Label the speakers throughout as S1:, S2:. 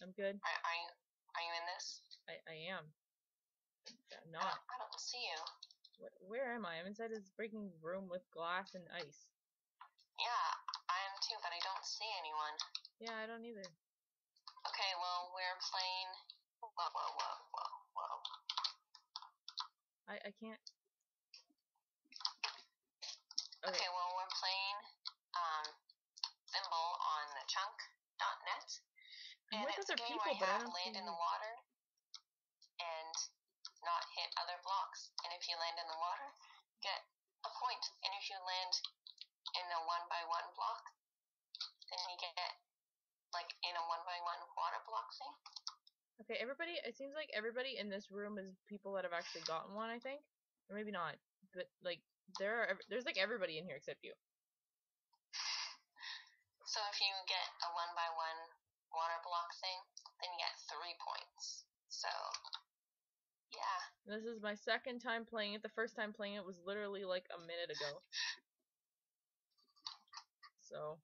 S1: I'm good.
S2: Are, are you? Are you in this?
S1: I, I am. I'm
S2: I
S1: not.
S2: don't, I don't see you.
S1: What, where am I? I'm inside this freaking room with glass and ice.
S2: Yeah, I am too, but I don't see anyone.
S1: Yeah, I don't either.
S2: Okay, well, we're playing. Whoa, whoa, whoa, whoa, whoa.
S1: I, I can't.
S2: Okay,
S1: Okay.
S2: well, we're playing um, Thimble on the chunk.net. And
S1: with
S2: it's a
S1: other
S2: game
S1: people,
S2: have land in the water and not hit other blocks. And if you land in the water, get a point. And if you land in a one by one block, then you get like in a one by one water block thing.
S1: Okay, everybody. It seems like everybody in this room is people that have actually gotten one. I think, or maybe not. But like, there are there's like everybody in here except you.
S2: So if you get a one by one water block thing, then you get three points. So yeah.
S1: This is my second time playing it. The first time playing it was literally like a minute ago. So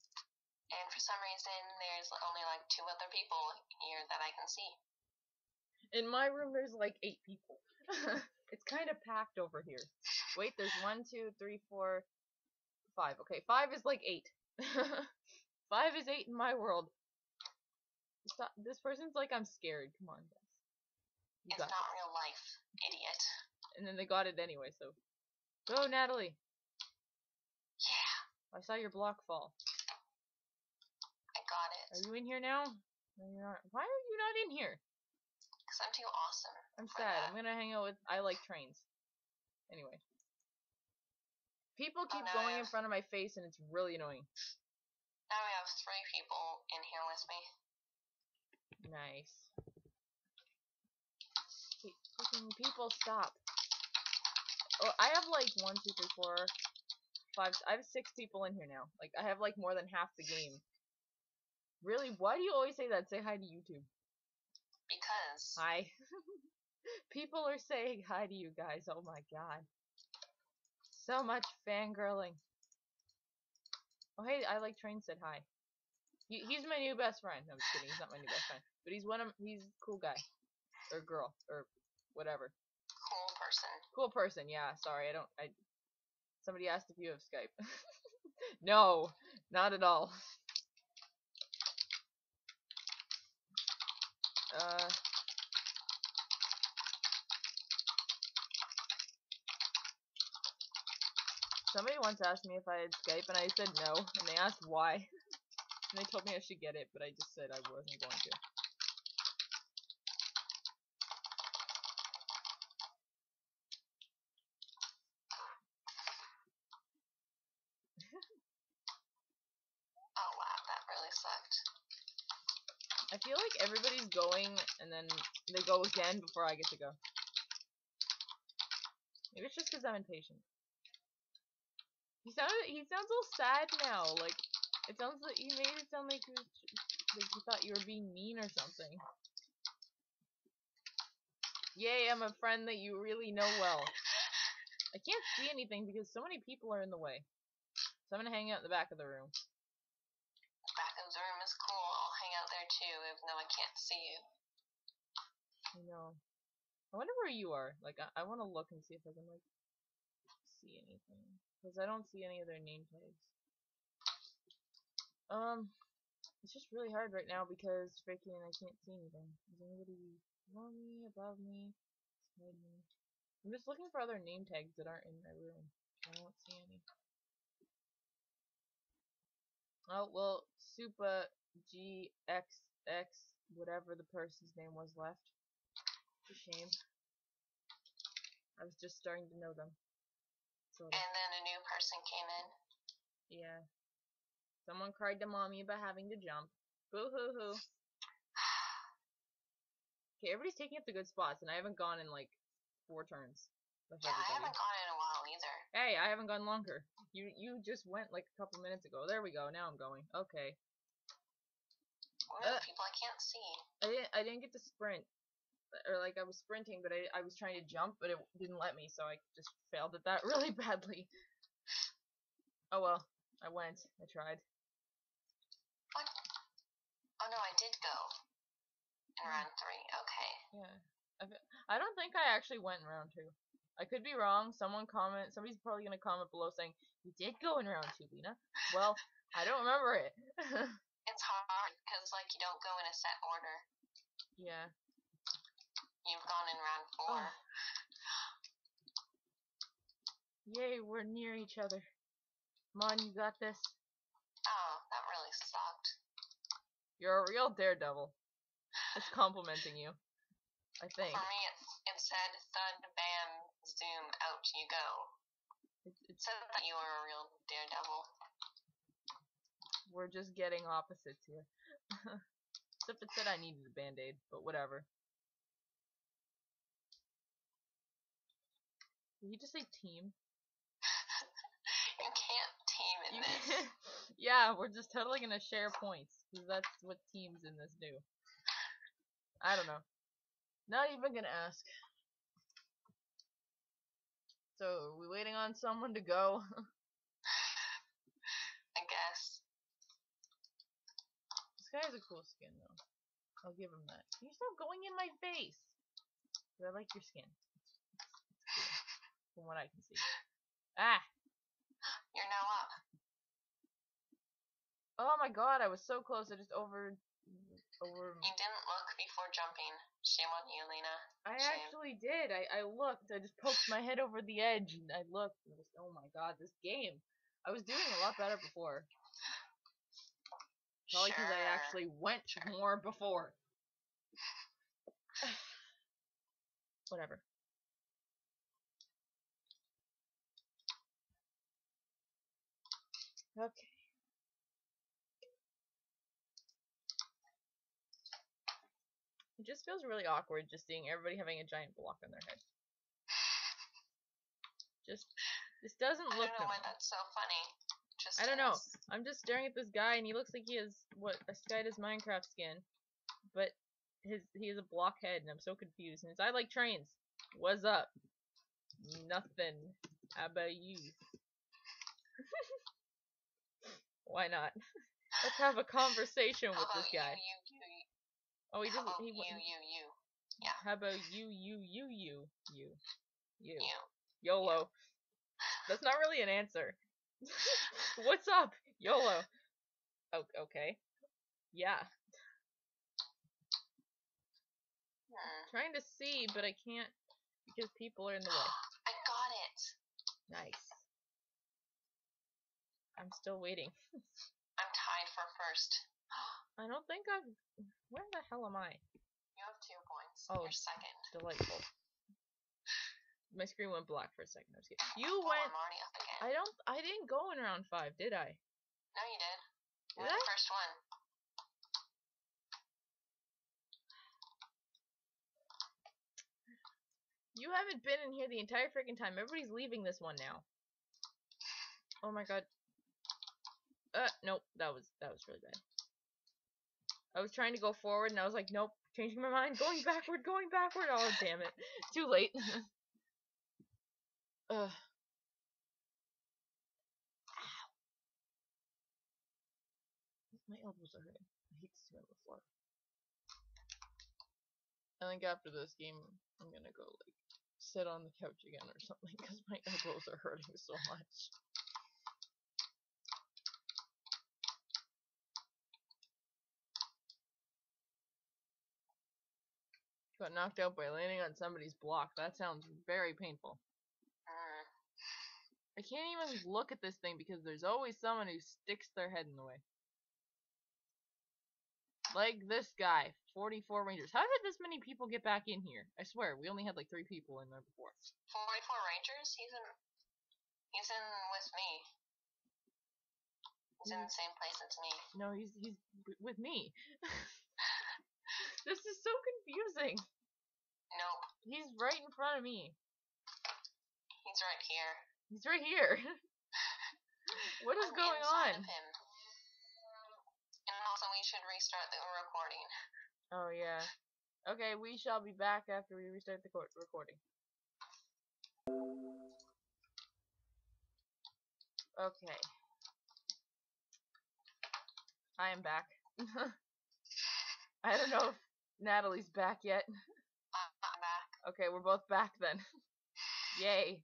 S2: And for some reason, there's only like two other people here that I can see.
S1: in my room, there's like eight people. it's kind of packed over here. Wait, there's one, two, three, four, five. Okay, five is like eight. five is eight in my world. Stop. This person's like, I'm scared. Come on, guys. You
S2: It's not
S1: this.
S2: real life, idiot.
S1: And then they got it anyway. So go, Natalie.
S2: Yeah,
S1: I saw your block fall.
S2: I got it.
S1: Are you in here now? No, you're not. Why are you not in here?
S2: Because I'm too awesome.
S1: I'm sad.
S2: that.
S1: I'm gonna hang out with. I like trains. Anyway. People oh, keep
S2: no,
S1: going in front of my face and it's really annoying.
S2: Now we have three people in here with me.
S1: Nice. People, stop. Oh, I have like one, two, three, four, five. I have six people in here now. Like I have like more than half the game. Really? Why do you always say that? Say hi to YouTube.
S2: Because
S1: Hi. people are saying hi to you guys. Oh my god. So much fangirling. Oh hey, I like Train said hi. He, he's my new best friend. No, I'm just kidding. He's not my new best friend, but he's one of he's a cool guy or girl or whatever.
S2: cool person.
S1: Cool person. Yeah. Sorry, I don't. I. Somebody asked if you have Skype. no, not at all. Uh. Somebody once asked me if I had Skype, and I said no, and they asked why. and they told me I should get it, but I just said I wasn't going to.
S2: Oh wow, that really sucked.
S1: I feel like everybody's going, and then they go again before I get to go. Maybe it's just because I'm impatient. He sounded. He sounds all sad now. Like it sounds like you made it sound like you, like he thought you were being mean or something. Yay! I'm a friend that you really know well. I can't see anything because so many people are in the way. So I'm gonna hang out in the back of the room.
S2: The Back of the room is cool. I'll hang out there too, even though I can't see you.
S1: I know. I wonder where you are. Like, I, I want to look and see if I can, like, see anything. Because I don't see any of their name tags. Um, it's just really hard right now because freaking I can't see anything. Is anybody below me, above me, beside me? I'm just looking for other name tags that aren't in my room. I don't see any. Oh, well, Supa GXX, whatever the person's name was left. It's a shame. I was just starting to know them. Sort of.
S2: And then a new person came in.
S1: Yeah. Someone cried to mommy about having to jump. Boo hoo hoo. Okay, everybody's taking up the good spots, and I haven't gone in like four turns.
S2: Yeah, I haven't gone in a while either.
S1: Hey, I haven't gone longer. You you just went like a couple minutes ago. There we go. Now I'm going. Okay. Uh.
S2: people I can't see?
S1: I didn't I didn't get to sprint. Or like I was sprinting, but I I was trying to jump, but it didn't let me, so I just failed at that really badly. Oh well, I went. I tried.
S2: Oh, what? did go in round three. Okay.
S1: Yeah. I, I don't think I actually went in round two. I could be wrong. Someone comment. Somebody's probably gonna comment below saying you did go in round two, Lena. Well, I don't remember it.
S2: It's hard because like you don't go in a set order.
S1: yeah.
S2: You've gone in round four.
S1: Oh. Yay, we're near each other. Come on, you got this.
S2: Oh, that really sucked.
S1: You're a real daredevil. Just complimenting you. I think.
S2: For me, it, it said thud, bam, zoom, out you go.
S1: It's,
S2: It said that you are a real daredevil.
S1: we're just getting opposites here. Except it said I needed a band-aid, but whatever. Did he just say team?
S2: You can't team in
S1: You
S2: this.
S1: yeah, we're just totally gonna share points. Because that's what teams in this do. I don't know. Not even gonna ask. So, are we waiting on someone to go?
S2: I guess.
S1: this guy has a cool skin, though. I'll give him that. Can you stop going in my face? 'Cause I like your skin. It's, it's cool, from what I can see. Ah!
S2: You're now up.
S1: Oh my god, I was so close. I just over... over...
S2: You didn't look before jumping. Shame on you, Lena.
S1: I
S2: Shame.
S1: actually did. I, I looked. I just poked my head over the edge and I looked and was oh my god, this game. I was doing a lot better before. Probably because I actually went more before. Whatever. Okay. Just feels really awkward just seeing everybody having a giant block on their head. Just this doesn't look.
S2: I don't know why that's so funny. Just
S1: I don't know. I'm just staring at this guy and he looks like he has what a SkyDoesMinecraft skin, but his he has a block head and I'm so confused. And his I like trains. What's up? Nothing. How about you? Why not? Let's have a conversation
S2: How
S1: with this guy.
S2: You, you,
S1: Oh, he
S2: about
S1: He.
S2: you, you, you,
S1: How about you, you, you, you, you, you,
S2: you.
S1: YOLO? That's not really an answer. What's up, YOLO? Oh, okay. Yeah.
S2: Hmm.
S1: Trying to see, but I can't because people are in the way.
S2: I got it.
S1: Nice. I'm still waiting.
S2: I'm tied for first.
S1: I don't think I've. Where the hell am I?
S2: You have two points.
S1: Oh.
S2: You're second.
S1: Delightful. My screen went black for a second. I was kidding. You
S2: oh,
S1: went.
S2: I'm already up again.
S1: I don't. I didn't go in round five, did I?
S2: No, you did. You
S1: Did
S2: were
S1: I?
S2: the first one.
S1: You haven't been in here the entire freaking time. Everybody's leaving this one now. Oh my god. Uh, nope. That was that was really bad. I was trying to go forward and I was like, nope, changing my mind, going backward, going backward. Oh damn it. Too late. Ugh. My elbows are hurting. I hate to sit on the floor. I think after this game, I'm gonna go like sit on the couch again or something because my elbows are hurting so much. Got knocked out by landing on somebody's block. That sounds very painful.
S2: Mm.
S1: I can't even look at this thing because there's always someone who sticks their head in the way. Like this guy, 44 Rangers. How did this many people get back in here? I swear, we only had like three people in there before.
S2: 44 Rangers? He's in. He's in with me. He's in the same place as me.
S1: No, he's he's with me. this is so confusing.
S2: Nope.
S1: He's right in front of me.
S2: He's right here.
S1: He's right here. what is
S2: I'm
S1: going on?
S2: Of him. And also, we should restart the recording.
S1: Oh yeah. Okay, we shall be back after we restart the recording. Okay. I am back. I don't know if Natalie's back yet.
S2: Uh, I'm back.
S1: Okay, we're both back then. Yay.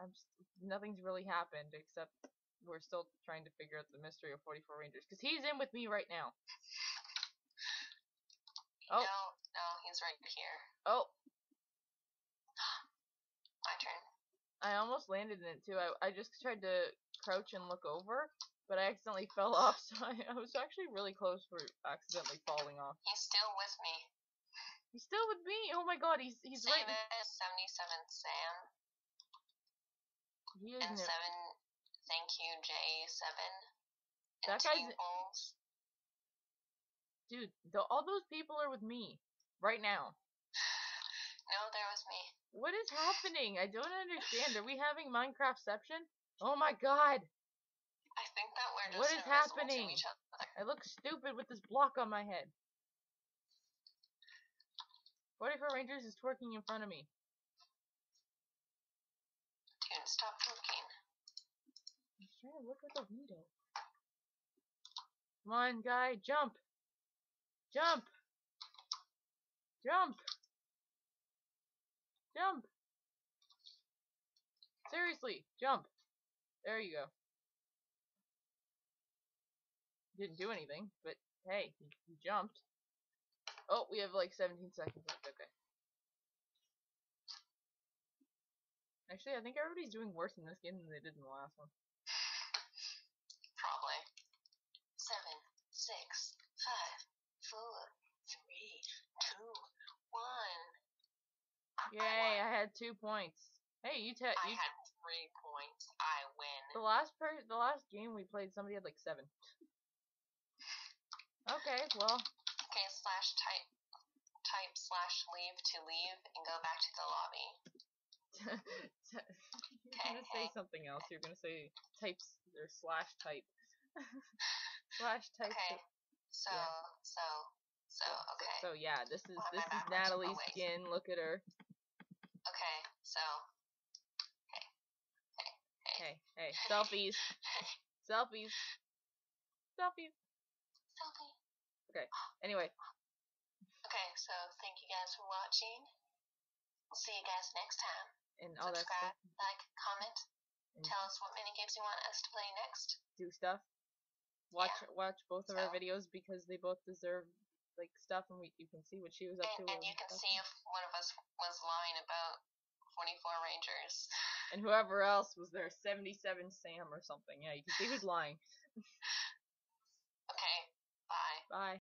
S1: I'm s nothing's really happened except we're still trying to figure out the mystery of 44 Rangers because he's in with me right now. Oh.
S2: No, no, he's right here.
S1: Oh,
S2: My turn.
S1: I almost landed in it too. I I just tried to crouch and look over, but I accidentally fell off. So I, I was actually really close for accidentally falling off.
S2: He's still with me.
S1: He's still with me. Oh my god, he's he's
S2: Say
S1: right.
S2: 77 Sam.
S1: He is
S2: And 7, thank you, J7. And
S1: That guy's-
S2: bulls.
S1: dude. The, all those people are with me right now.
S2: No, there was me.
S1: What is happening? I don't understand. Are we having Minecraftception? Oh my god!
S2: I think that we're just
S1: What is happening?
S2: to each other.
S1: I look stupid with this block on my head. 44 Rangers is twerking in front of me.
S2: Dude, stop looking.
S1: I'm trying to look at the window. Come on, guy, jump! Jump! Jump! Jump! Seriously, jump! There you go. Didn't do anything, but hey, he, he jumped. Oh, we have like 17 seconds left. Okay. Actually, I think everybody's doing worse in this game than they did in the last one.
S2: Probably. Seven, six, five, four, three, two, one.
S1: Yay, I had two points. Hey, you, te-
S2: I
S1: you
S2: had three points. I win.
S1: The last per the last game we played, somebody had like seven. Okay, well,
S2: Okay, slash type type slash leave to leave and go back to the lobby.
S1: you're gonna say something else. You're gonna say types or slash type. slash type.
S2: Okay. So
S1: Yeah.
S2: so so okay.
S1: So yeah, this is this is?
S2: Oh,
S1: Natalie's
S2: wait.
S1: skin. Look at her.
S2: Okay, so
S1: Hey, hey, selfies, selfies, selfies.
S2: Selfie.
S1: Anyway,
S2: Okay, so thank you guys for watching. We'll see you guys next time.
S1: and all that
S2: Subscribe,
S1: stuff.
S2: like, comment,
S1: And
S2: tell us what mini games you want us to play next.
S1: do stuff. Watch watch both of our videos because they both deserve like stuff, and we you can see what she was up to.
S2: And, and
S1: and
S2: you can
S1: stuff.
S2: see if one of us was lying about 44 Rangers.
S1: And whoever else was there, 77 Sam or something. Yeah, you can see who's lying.
S2: Okay, bye.
S1: Bye.